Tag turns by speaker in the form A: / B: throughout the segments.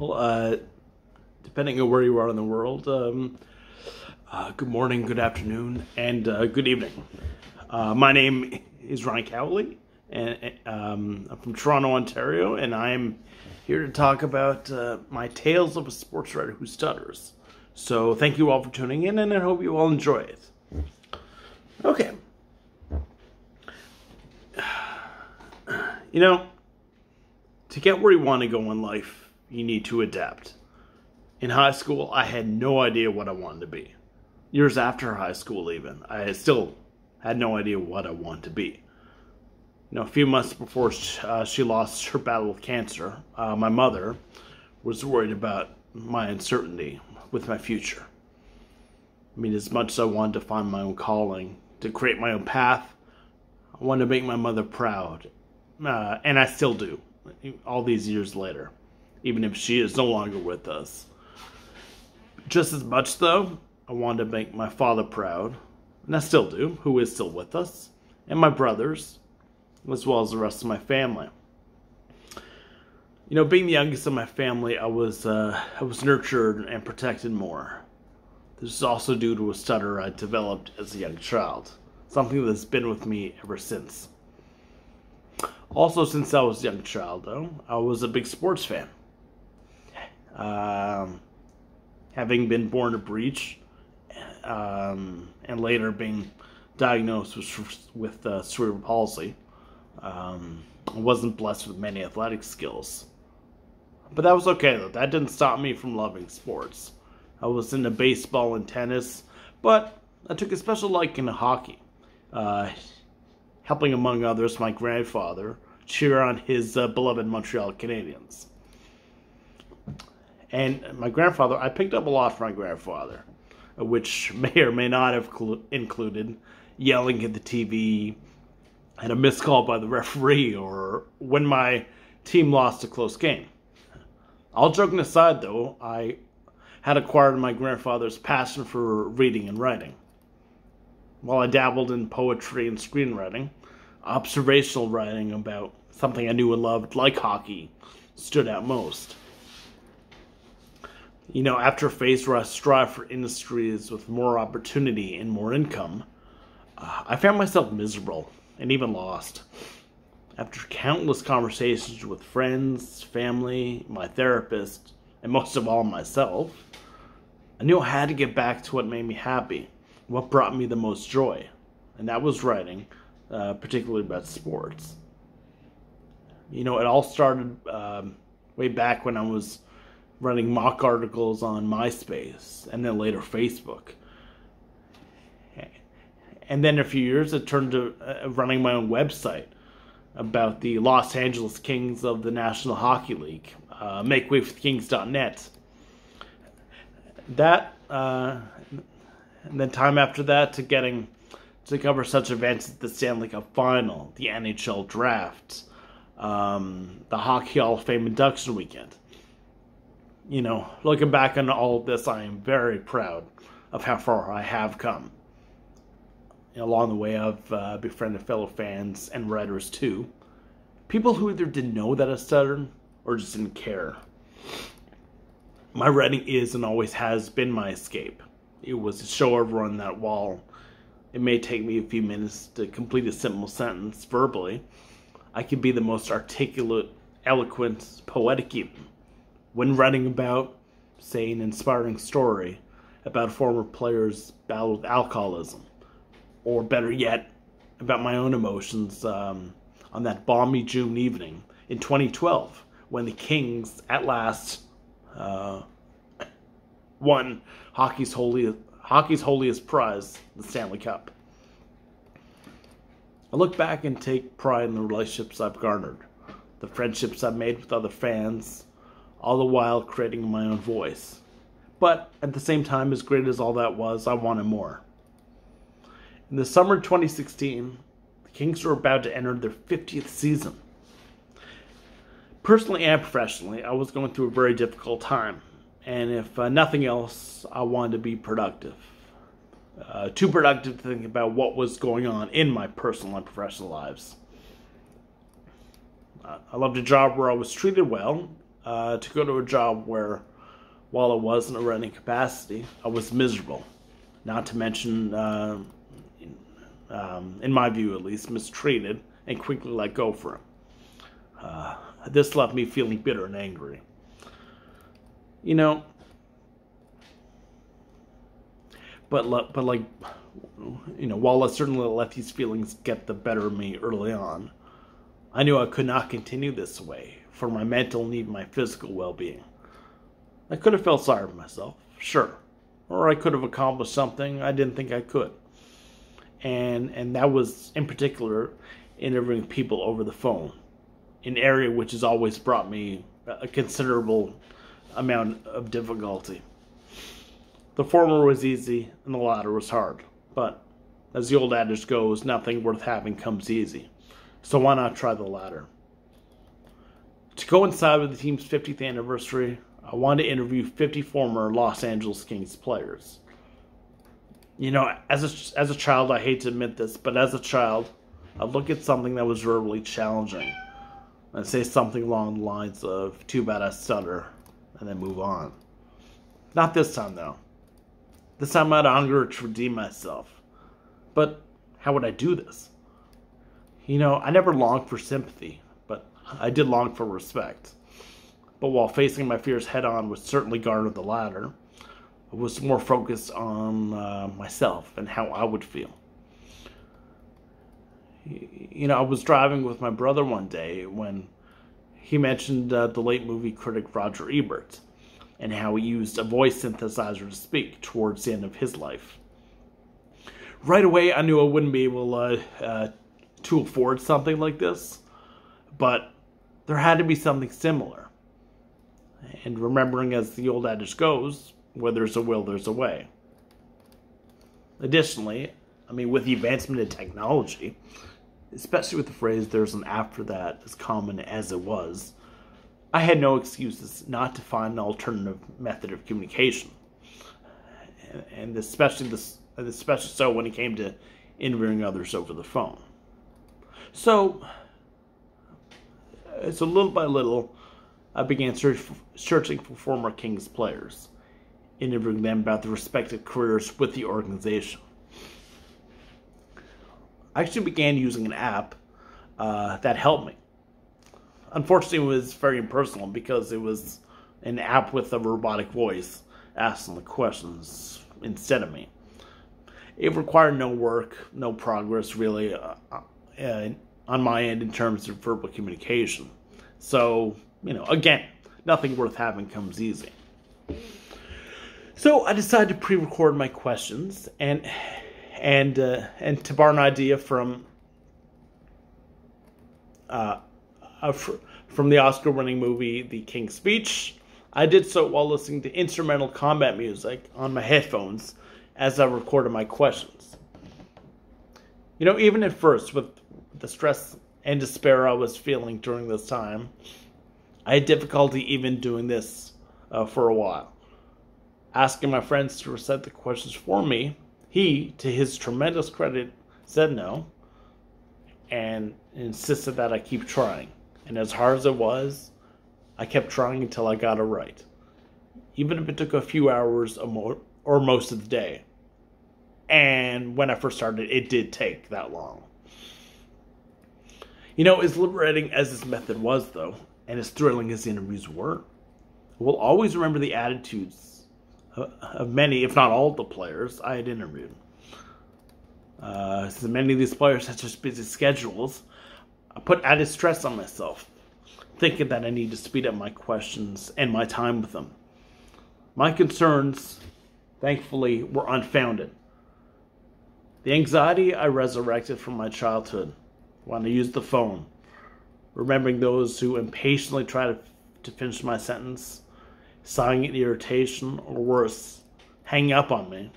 A: Well, uh, depending on where you are in the world, um, uh, good morning, good afternoon, and uh, good evening. Uh, my name is Ryan Cowley, and um, I'm from Toronto, Ontario, and I'm here to talk about uh, my tales of a sports writer who stutters. So, thank you all for tuning in, and I hope you all enjoy it. Okay. You know, to get where you want to go in life, you need to adapt. In high school, I had no idea what I wanted to be. Years after high school, even, I still had no idea what I wanted to be. You know, a few months before uh, she lost her battle with cancer, uh, my mother was worried about my uncertainty with my future. I mean, as much as I wanted to find my own calling, to create my own path, I wanted to make my mother proud. Uh, and I still do all these years later, even if she is no longer with us. Just as much, though, I wanted to make my father proud, and I still do, who is still with us, and my brothers, as well as the rest of my family. You know, being the youngest of my family, I was uh, I was nurtured and protected more. This is also due to a stutter I developed as a young child, something that's been with me ever since. Also, since I was a young child, though, I was a big sports fan. Um, having been born a breech, um, and later being diagnosed with, with uh, cerebral palsy, um, I wasn't blessed with many athletic skills. But that was okay, though. That didn't stop me from loving sports. I was into baseball and tennis, but I took a special liking to hockey. Uh, helping, among others, my grandfather cheer on his uh, beloved Montreal Canadiens. And my grandfather, I picked up a lot from my grandfather, which may or may not have cl- included yelling at the TV and a missed call by the referee or when my team lost a close game. All joking aside, though, I had acquired my grandfather's passion for reading and writing. While I dabbled in poetry and screenwriting, observational writing about something I knew and loved, like hockey, stood out most. You know, after a phase where I strive for industries with more opportunity and more income, uh, I found myself miserable and even lost. After countless conversations with friends, family, my therapist, and most of all myself, I knew I had to get back to what made me happy, what brought me the most joy, and that was writing, uh, particularly about sports. You know, it all started um, way back when I was running mock articles on MySpace and then later Facebook. And then a few years, it turned to uh, running my own website about the Los Angeles Kings of the National Hockey League, uh, MakeWayForTheKings.net. That, uh, and then time after that to getting to cover such events as the Stanley Cup Final, the NHL Draft, um, the Hockey Hall of Fame induction weekend. You know, looking back on all of this, I am very proud of how far I have come. along the way, I've uh, befriended fellow fans and writers too. People who either didn't know that I stuttered or just didn't care. My writing is and always has been my escape. It was to show everyone that while it may take me a few minutes to complete a simple sentence verbally, I can be the most articulate, eloquent, poetic even when writing about, say, an inspiring story about a former player's battle with alcoholism, or better yet, about my own emotions um, on that balmy June evening in 2012 when the Kings at last uh, won hockey's holiest, hockey's holiest prize, the Stanley Cup. I look back and take pride in the relationships I've garnered, the friendships I've made with other fans, all the while creating my own voice. But at the same time, as great as all that was, I wanted more. In the summer of 2016, the Kings were about to enter their 50th season. Personally and professionally, I was going through a very difficult time, and if uh, nothing else, I wanted to be productive uh, too productive to think about what was going on in my personal and professional lives. Uh, I loved a job where I was treated well, uh, to go to a job where, while I wasn't a running capacity, I was miserable. Not to mention, uh, um, in my view at least, mistreated and quickly let go for him. Uh, this left me feeling bitter and angry. You know, but but like, you know, while I certainly let these feelings get the better of me early on, I knew I could not continue this way for my mental need my physical well-being. I could have felt sorry for myself, sure, or I could have accomplished something I didn't think I could, and and that was in particular interviewing people over the phone, an area which has always brought me a considerable amount of difficulty. The former was easy and the latter was hard, but as the old adage goes, nothing worth having comes easy. So why not try the latter? To coincide with the team's 50th anniversary, I wanted to interview 50 former Los Angeles Kings players. You know, as a, as a child, I hate to admit this, but as a child, I'd look at something that was verbally challenging and say something along the lines of, too bad I stutter, and then move on. Not this time, though. This time I had hunger to redeem myself. But how would I do this? You know, I never longed for sympathy, I did long for respect. But while facing my fears head on would certainly garner the latter, I was more focused on uh, myself and how I would feel. You know, I was driving with my brother one day when he mentioned uh, the late movie critic Roger Ebert and how he used a voice synthesizer to speak towards the end of his life. Right away, I knew I wouldn't be able uh, to afford something like this, but there had to be something similar. And remembering, as the old adage goes, where there's a will, there's a way. Additionally, I mean, with the advancement in technology, especially with the phrase there's an after that as common as it was, I had no excuses not to find an alternative method of communication. And especially this especially so when it came to interviewing others over the phone. So, so little by little, I began search searching for former Kings players, interviewing them about their respective careers with the organization. I actually began using an app uh, that helped me. Unfortunately, it was very impersonal because it was an app with a robotic voice asking the questions instead of me. It required no work, no progress really uh, uh, on my end in terms of verbal communication. So, you know, again, nothing worth having comes easy. So I decided to pre-record my questions and and uh, and to borrow an idea from uh, from the Oscar-winning movie The King's Speech, I did so while listening to instrumental combat music on my headphones as I recorded my questions. You know, even at first, with the stress and despair I was feeling during this time, I had difficulty even doing this uh, for a while. Asking my friends to recite the questions for me, he, to his tremendous credit, said no and insisted that I keep trying. And as hard as it was, I kept trying until I got it right. Even if it took a few hours or most of the day. And when I first started, it did take that long. You know, as liberating as this method was, though, and as thrilling as the interviews were, we'll always remember the attitudes of many, if not all, the players I had interviewed. Uh, since many of these players had such busy schedules, I put added stress on myself, thinking that I need to speed up my questions and my time with them. My concerns, thankfully, were unfounded. The anxiety I resurrected from my childhood when I used the phone, remembering those who impatiently try to, to finish my sentence, sighing in irritation, or worse, hanging up on me,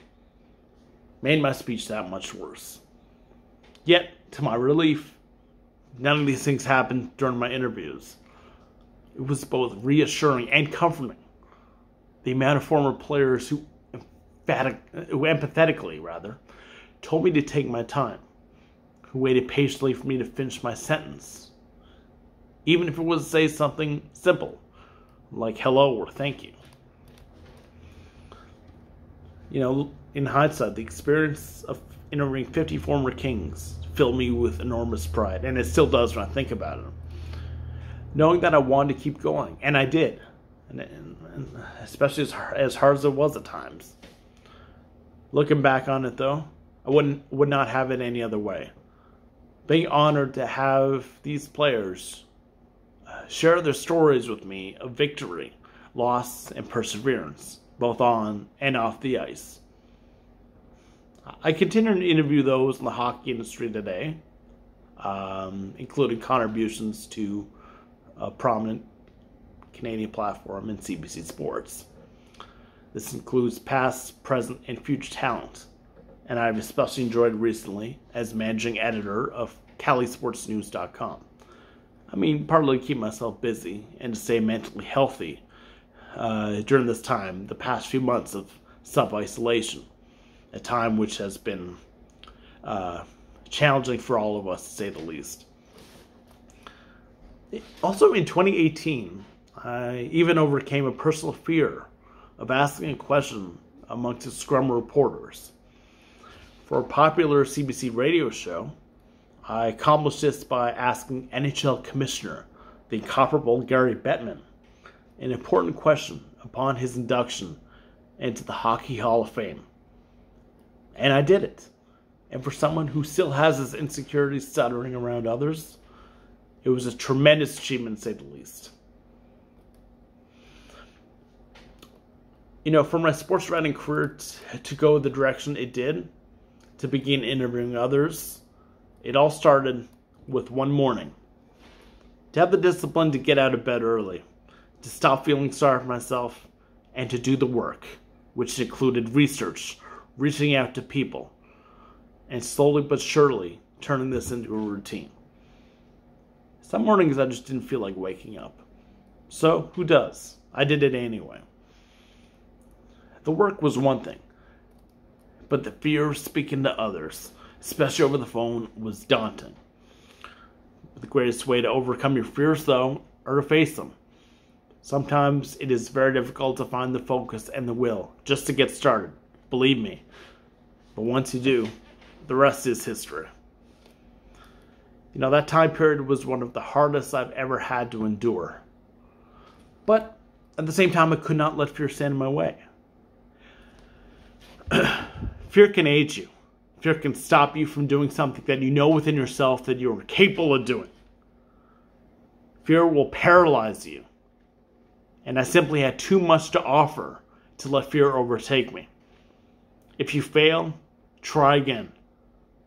A: made my speech that much worse. Yet, to my relief, none of these things happened during my interviews. It was both reassuring and comforting. The amount of former players who, emphatic, who empathetically, rather, told me to take my time, who waited patiently for me to finish my sentence, even if it was to say something simple, like hello or thank you. You know, in hindsight, the experience of interviewing 50 former kings filled me with enormous pride, and it still does when I think about it. Knowing that I wanted to keep going, and I did, and, and, and especially as, as hard as it was at times. Looking back on it, though, I wouldn't would not have it any other way. Being honored to have these players uh, share their stories with me of victory, loss, and perseverance, both on and off the ice. I continue to interview those in the hockey industry today, um, including contributions to a prominent Canadian platform in CBC Sports. This includes past, present, and future talent, and I've especially enjoyed recently as managing editor of CaliSportsNews.com. I mean, partly to keep myself busy and to stay mentally healthy uh, during this time, the past few months of self isolation a time which has been uh, challenging for all of us, to say the least. Also, in 2018, I even overcame a personal fear of asking a question amongst the Scrum reporters. For a popular CBC radio show, I accomplished this by asking NHL Commissioner, the incomparable Gary Bettman, an important question upon his induction into the Hockey Hall of Fame. And I did it. And for someone who still has his insecurities stuttering around others, it was a tremendous achievement, to say the least. You know, for my sports writing career to go the direction it did, to begin interviewing others, it all started with one morning. To have the discipline to get out of bed early, to stop feeling sorry for myself, and to do the work, which included research, reaching out to people, and slowly but surely turning this into a routine. Some mornings I just didn't feel like waking up. So, who does? I did it anyway. The work was one thing, but the fear of speaking to others, especially over the phone, was daunting. The greatest way to overcome your fears, though, are to face them. Sometimes it is very difficult to find the focus and the will just to get started. Believe me. But once you do, the rest is history. You know, that time period was one of the hardest I've ever had to endure. But at the same time, I could not let fear stand in my way. fear can aid you. Fear can stop you from doing something that you know within yourself that you're capable of doing. Fear will paralyze you. And I simply had too much to offer to let fear overtake me. If you fail, try again.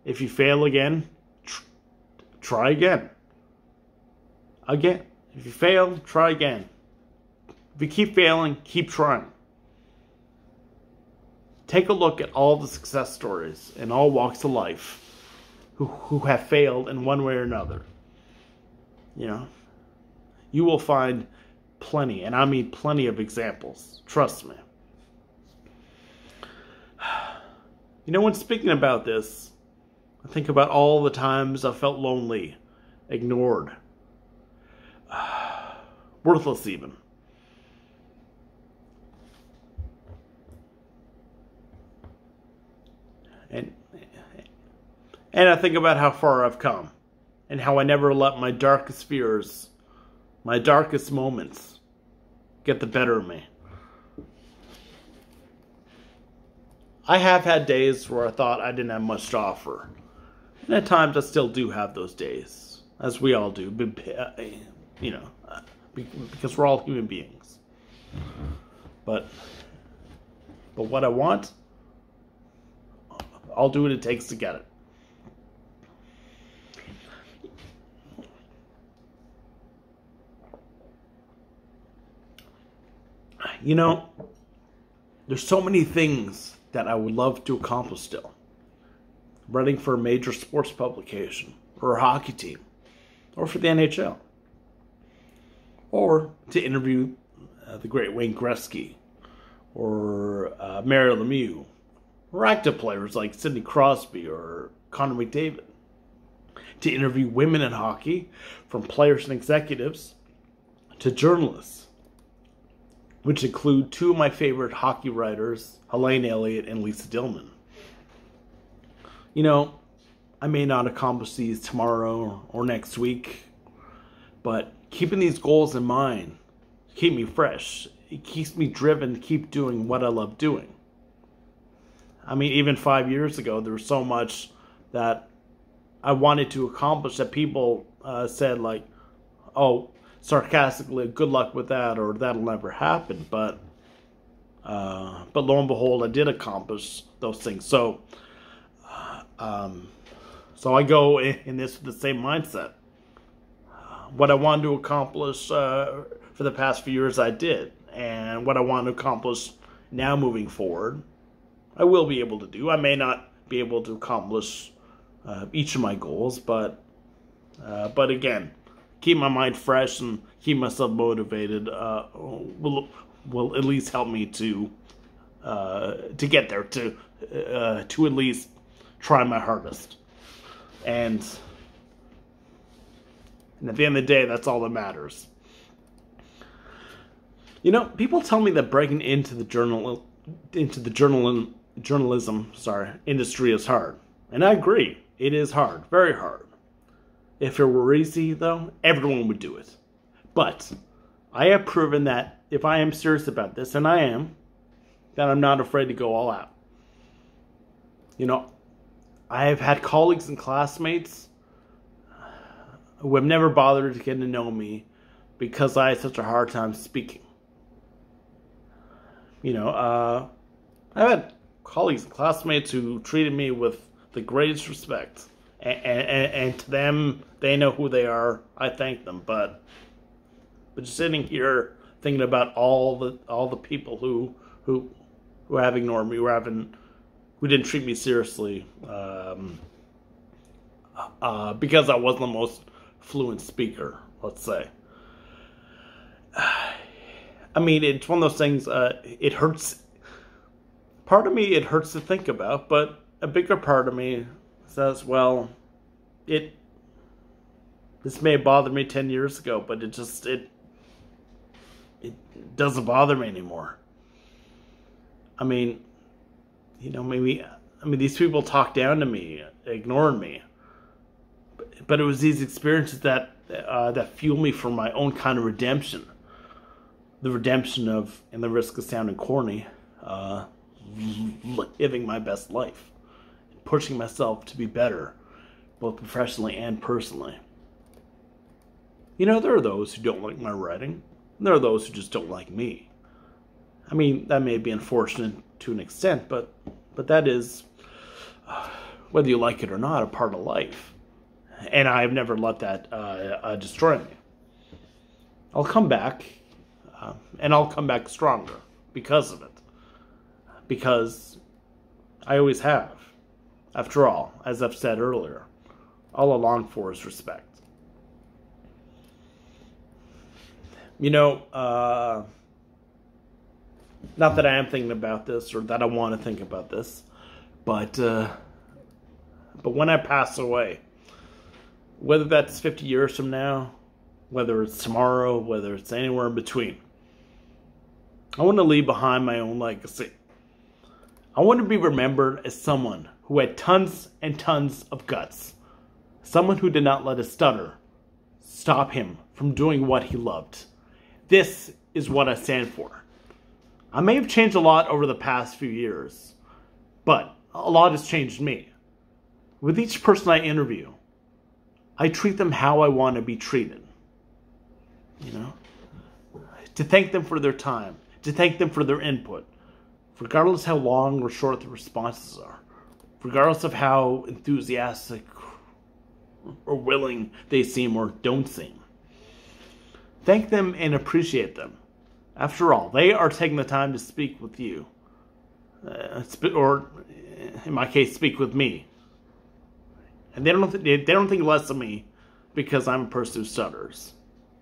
A: If you fail again, tr- try again. Again. If you fail, try again. If you keep failing, keep trying. Take a look at all the success stories in all walks of life who, who have failed in one way or another. You know, you will find plenty, and I mean plenty of examples. Trust me. You know, when speaking about this, I think about all the times I felt lonely, ignored, worthless even. And and I think about how far I've come and how I never let my darkest fears, my darkest moments get the better of me. I have had days where I thought I didn't have much to offer. And at times I still do have those days, as we all do, you know, because we're all human beings. But but what I want, I'll do what it takes to get it. You know, there's so many things that I would love to accomplish still. Running for a major sports publication, or a hockey team, or for the NHL. Or to interview uh, the great Wayne Gretzky, or uh, Mario Lemieux, or active players like Sidney Crosby or Connor McDavid. To interview women in hockey, from players and executives to journalists, which include two of my favorite hockey writers, Helene Elliott and Lisa Dillman. You know, I may not accomplish these tomorrow or next week, but keeping these goals in mind keep me fresh. It keeps me driven to keep doing what I love doing. I mean, even five years ago, there was so much that I wanted to accomplish that people uh, said, like, oh, sarcastically, good luck with that, or that'll never happen. But, uh, but lo and behold, I did accomplish those things. So, uh, um, so I go in, in this with the same mindset. What I wanted to accomplish uh, for the past few years, I did, and what I want to accomplish now moving forward, I will be able to do. I may not be able to accomplish uh, each of my goals, but uh, but again, keep my mind fresh and keep myself motivated uh, will will at least help me to uh, to get there to uh, to at least try my hardest. And, and at the end of the day, that's all that matters. You know, people tell me that breaking into the journal into the journal journalism sorry industry is hard, and I agree. It is hard, very hard. If it were easy, though, everyone would do it. But I have proven that if I am serious about this, and I am, that I'm not afraid to go all out. You know, I have had colleagues and classmates who have never bothered to get to know me because I had such a hard time speaking. You know, uh, I've had colleagues and classmates who treated me with the greatest respect. And, and, and to them, they know who they are. I thank them. But, but just sitting here thinking about all the all the people who who who have ignored me, who haven't who didn't treat me seriously um, uh, because I wasn't the most fluent speaker, let's say. I mean, it's one of those things, uh, it hurts. Part of me, it hurts to think about, but a bigger part of me says, well, it. This may have bothered me 10 years ago, but it just, it. It doesn't bother me anymore. I mean, you know, maybe, I mean, these people talk down to me, ignoring me. But, but it was these experiences that, uh, that fuel me for my own kind of redemption. The redemption of, and the risk of sounding corny, uh, living my best life, pushing myself to be better, both professionally and personally. You know, there are those who don't like my writing, and there are those who just don't like me. I mean, that may be unfortunate to an extent, but but that is, uh, whether you like it or not, a part of life. And I've never let that uh, uh, destroy me. I'll come back, uh, and I'll come back stronger because of it. Because I always have. After all, as I've said earlier, all along for is respect. You know, uh, not that I am thinking about this or that I want to think about this, but uh, but when I pass away, whether that's 50 years from now, whether it's tomorrow, whether it's anywhere in between, I want to leave behind my own legacy. I want to be remembered as someone who had tons and tons of guts, someone who did not let a stutter stop him from doing what he loved. This is what I stand for. I may have changed a lot over the past few years, but a lot has changed me. With each person I interview, I treat them how I want to be treated. You know? To thank them for their time, to thank them for their input, regardless how long or short the responses are, regardless of how enthusiastic or willing they seem or don't seem. Thank them and appreciate them after all, they are taking the time to speak with you. Uh, or, in my case, speak with me. And they don't, th- they don't think less of me because I'm a person who stutters.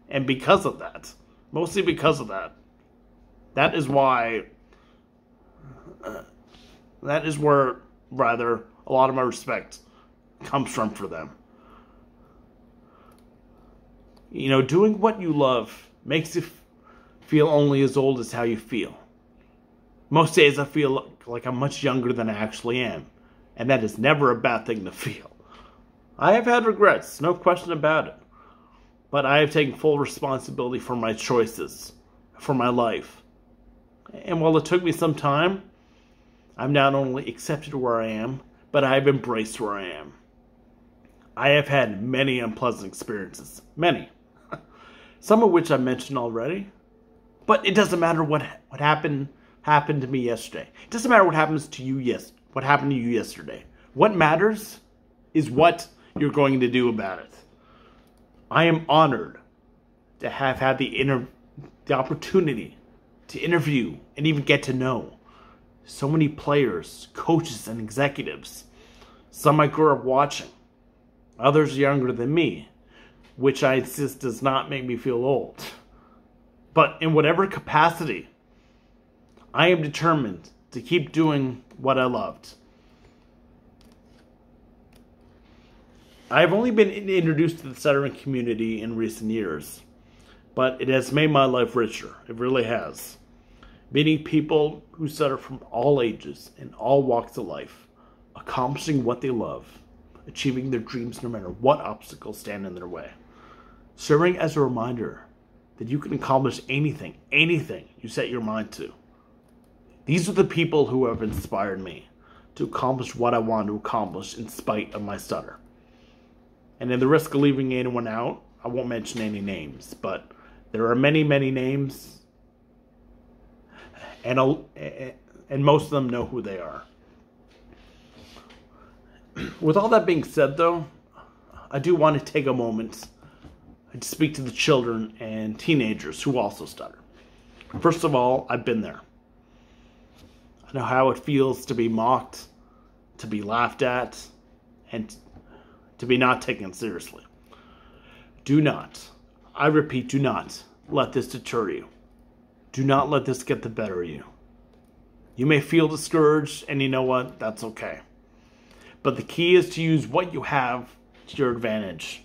A: And because of that, mostly because of that, that is why, that is where, rather, a lot of my respect comes from for them. You know, doing what you love makes you feel only as old as how you feel. Most days I feel like I'm much younger than I actually am, and that is never a bad thing to feel. I have had regrets, no question about it, but I have taken full responsibility for my choices, for my life. And while it took me some time, I've not only accepted where I am, but I have embraced where I am. I have had many unpleasant experiences, many, some of which I mentioned already. But it doesn't matter what what happened happened to me yesterday. It doesn't matter what happens to you yes what happened to you yesterday. What matters is what you're going to do about it. I am honored to have had the inter- the opportunity to interview and even get to know so many players, coaches, and executives. Some I grew up watching, others younger than me, which I insist does not make me feel old. But in whatever capacity, I am determined to keep doing what I loved. I have only been introduced to the stuttering community in recent years, but it has made my life richer. It really has. Meeting people who stutter from all ages and all walks of life, accomplishing what they love, achieving their dreams no matter what obstacles stand in their way. Serving as a reminder that you can accomplish anything, anything you set your mind to. These are the people who have inspired me to accomplish what I want to accomplish in spite of my stutter. And at the risk of leaving anyone out, I won't mention any names, but there are many, many names, and and most of them know who they are. With all that being said, though, I do want to take a moment to speak to the children and teenagers who also stutter. First of all, I've been there. I know how it feels to be mocked, to be laughed at, and to be not taken seriously. Do not, I repeat, do not let this deter you. Do not let this get the better of you. You may feel discouraged, and you know what? That's okay. But the key is to use what you have to your advantage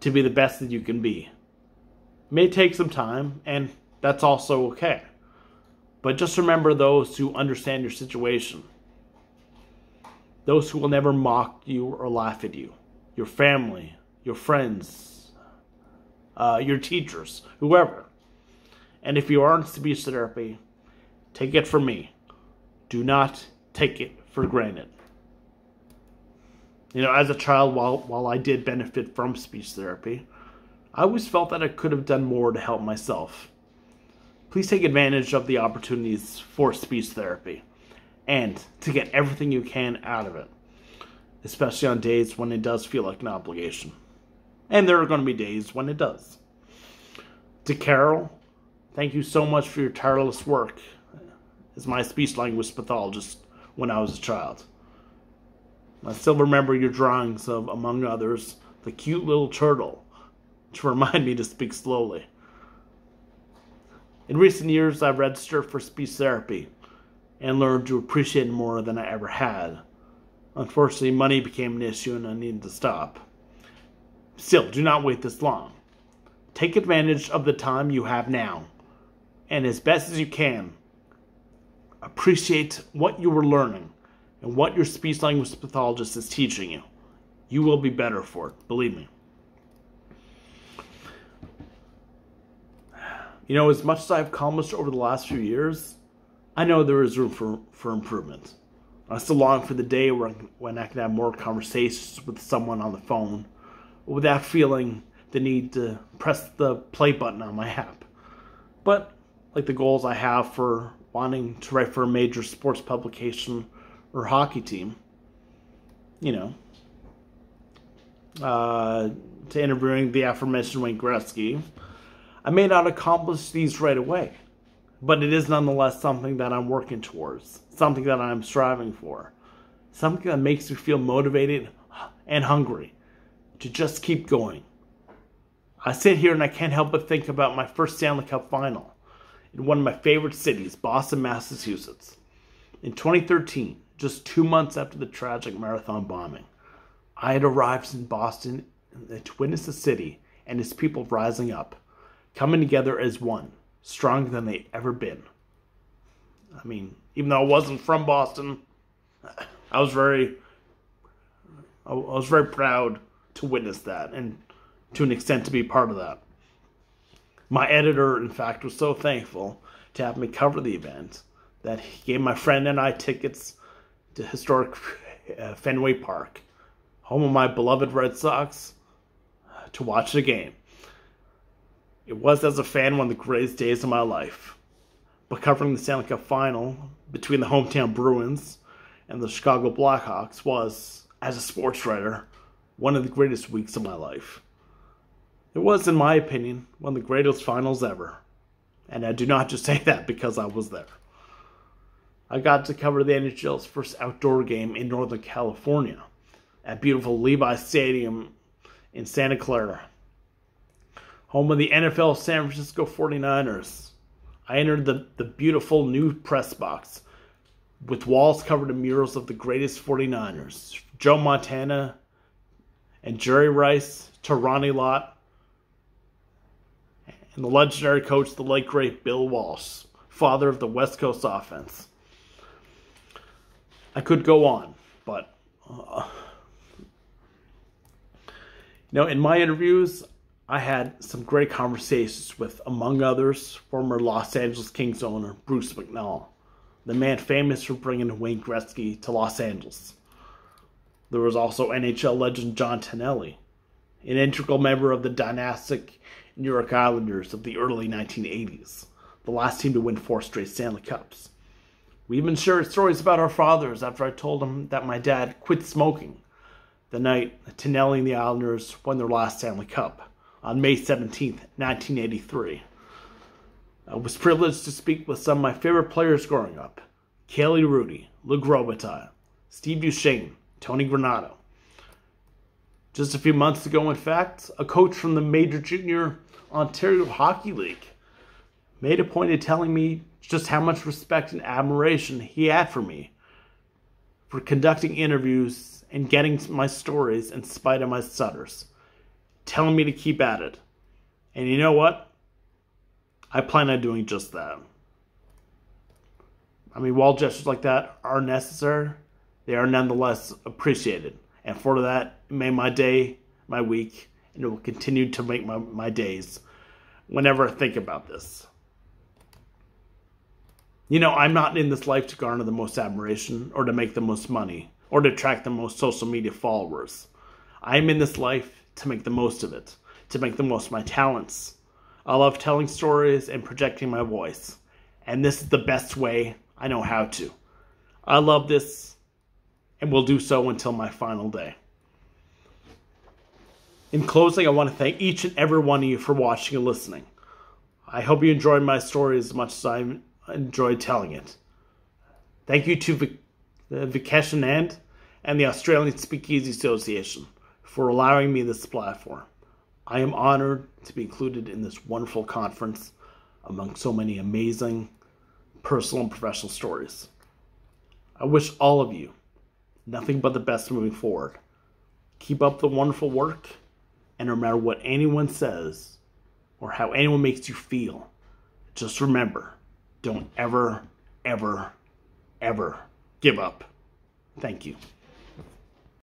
A: to be the best that you can be. It may take some time, and that's also okay. But just remember those who understand your situation. Those who will never mock you or laugh at you. Your family, your friends, uh, your teachers, whoever. And if you are in speech therapy, take it from me. Do not take it for granted. You know, as a child, while, while I did benefit from speech therapy, I always felt that I could have done more to help myself. Please take advantage of the opportunities for speech therapy and to get everything you can out of it, especially on days when it does feel like an obligation. And there are going to be days when it does. To Carol, thank you so much for your tireless work as my speech language pathologist when I was a child. I still remember your drawings of, among others, the cute little turtle to remind me to speak slowly. In recent years, I've registered for speech therapy and learned to appreciate more than I ever had. Unfortunately, money became an issue and I needed to stop. Still, do not wait this long. Take advantage of the time you have now, and as best as you can, appreciate what you were learning and what your speech language pathologist is teaching you. You will be better for it, believe me. You know, as much as I've accomplished over the last few years, I know there is room for, for improvement. I still long for the day when, when I can have more conversations with someone on the phone without feeling the need to press the play button on my app. But, like the goals I have for wanting to write for a major sports publication or hockey team, you know, uh, to interviewing the aforementioned Wayne Gretzky, I may not accomplish these right away, but it is nonetheless something that I'm working towards, something that I'm striving for, something that makes me feel motivated and hungry to just keep going. I sit here and I can't help but think about my first Stanley Cup final in one of my favorite cities, Boston, Massachusetts. In 2013, just two months after the tragic marathon bombing. I had arrived in Boston to witness the city and its people rising up, coming together as one stronger than they ever been. I mean, even though I wasn't from Boston, I was very, I was very proud to witness that and to an extent to be part of that. My editor, in fact, was so thankful to have me cover the event that he gave my friend and I tickets to historic uh, Fenway Park, home of my beloved Red Sox, to watch the game. It was, as a fan, one of the greatest days of my life. But covering the Stanley Cup final between the hometown Bruins and the Chicago Blackhawks was, as a sports writer, one of the greatest weeks of my life. It was, in my opinion, one of the greatest finals ever. And I do not just say that because I was there. I got to cover the NHL's first outdoor game in Northern California at beautiful Levi Stadium in Santa Clara, home of the NFL San Francisco 49ers. I entered the, the beautiful new press box with walls covered in murals of the greatest 49ers Joe Montana and Jerry Rice to Ronnie Lott and the legendary coach, the late great Bill Walsh, father of the West Coast offense. I could go on, but uh, you know, in my interviews, I had some great conversations with, among others, former Los Angeles Kings owner Bruce McNall, the man famous for bringing Wayne Gretzky to Los Angeles. There was also NHL legend John Tonelli, an integral member of the dynastic New York Islanders of the early 1980s, the last team to win four straight Stanley Cups. We even shared stories about our fathers after I told him that my dad quit smoking the night Tonelli and the Islanders won their last Stanley Cup on May 17, 1983. I was privileged to speak with some of my favorite players growing up Kelly Hrudey, Luc Robitaille, Steve Duchesne, Tony Granato. Just a few months ago, in fact, a coach from the Major Junior Ontario Hockey League made a point of telling me just how much respect and admiration he had for me for conducting interviews and getting my stories in spite of my stutters, telling me to keep at it. And you know what? I plan on doing just that. I mean, while gestures like that are necessary, they are nonetheless appreciated. And for that, may my day, my week, and it will continue to make my, my days whenever I think about this. You know, I'm not in this life to garner the most admiration or to make the most money or to attract the most social media followers. I am in this life to make the most of it, to make the most of my talents. I love telling stories and projecting my voice, and this is the best way I know how to. I love this and will do so until my final day. In closing, I want to thank each and every one of you for watching and listening. I hope you enjoyed my story as much as I enjoyed telling it. Thank you to Vik- uh, Vikesh Anand and the Australian Speak Easy Association for allowing me this platform. I am honored to be included in this wonderful conference among so many amazing personal and professional stories. I wish all of you nothing but the best moving forward. Keep up the wonderful work and no matter what anyone says or how anyone makes you feel, just remember don't ever, ever, ever give up. Thank you.